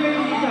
คน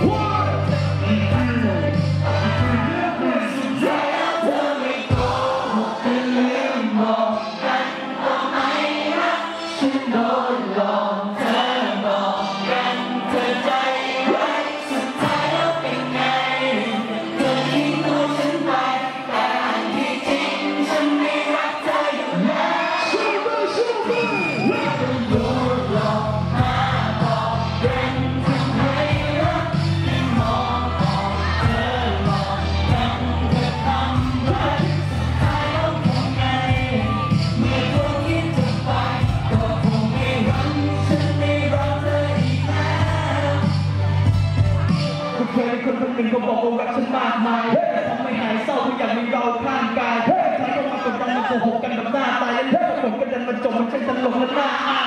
One คนคนหนึ่งก็บอกโกกับฉันมากมายทำไม่หายเศร้าทุกอย่างมีเราข้างกายใครก็มากดดันมาโกหกกันแบบหน้าตายแล้วทั้งหมดก็ดันมาจบมันเป็นตลกและหน้าอาย